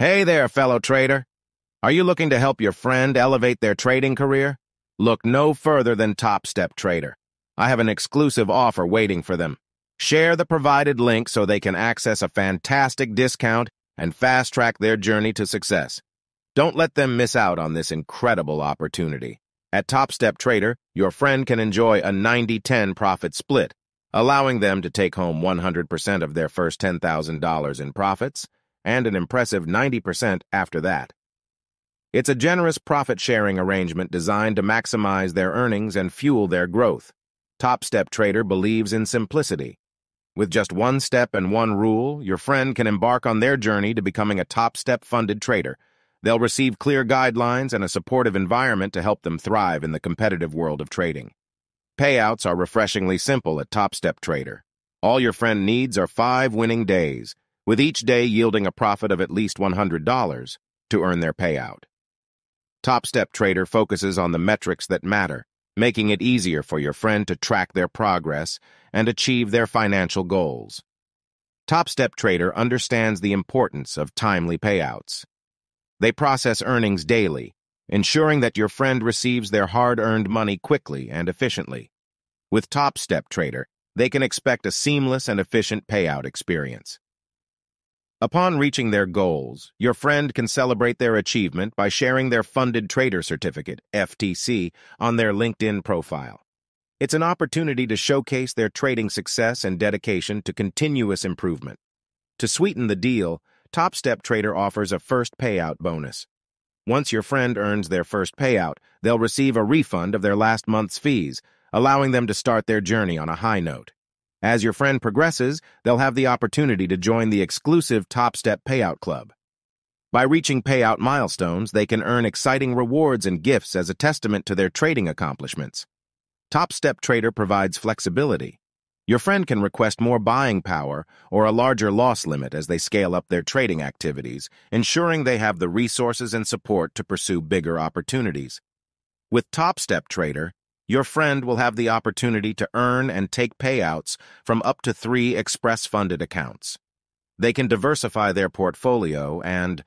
Hey there, fellow trader. Are you looking to help your friend elevate their trading career? Look no further than Topstep Trader. I have an exclusive offer waiting for them. Share the provided link so they can access a fantastic discount and fast-track their journey to success. Don't let them miss out on this incredible opportunity. At Topstep Trader, your friend can enjoy a 90-10 profit split, allowing them to take home 100% of their first $10,000 in profits and an impressive 90% after that. It's a generous profit-sharing arrangement designed to maximize their earnings and fuel their growth. Topstep Trader believes in simplicity, with just one step and one rule, your friend can embark on their journey to becoming a top step funded trader. They'll receive clear guidelines and a supportive environment to help them thrive in the competitive world of trading. Payouts are refreshingly simple at Topstep Trader. All your friend needs are five winning days, with each day yielding a profit of at least $100 to earn their payout. Topstep Trader focuses on the metrics that matter, making it easier for your friend to track their progress and achieve their financial goals. Topstep Trader understands the importance of timely payouts. They process earnings daily, ensuring that your friend receives their hard-earned money quickly and efficiently. With Topstep Trader, they can expect a seamless and efficient payout experience. Upon reaching their goals, your friend can celebrate their achievement by sharing their Funded Trader Certificate, FTC, on their LinkedIn profile. It's an opportunity to showcase their trading success and dedication to continuous improvement. To sweeten the deal, Topstep Trader offers a first payout bonus. Once your friend earns their first payout, they'll receive a refund of their last month's fees, allowing them to start their journey on a high note. As your friend progresses, they'll have the opportunity to join the exclusive Topstep Payout Club. By reaching payout milestones, they can earn exciting rewards and gifts as a testament to their trading accomplishments. Topstep Trader provides flexibility. Your friend can request more buying power or a larger loss limit as they scale up their trading activities, ensuring they have the resources and support to pursue bigger opportunities. With Topstep Trader, your friend will have the opportunity to earn and take payouts from up to three express-funded accounts. They can diversify their portfolio and,